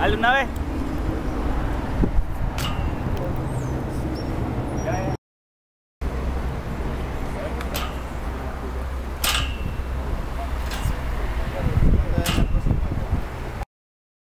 Dale una vez.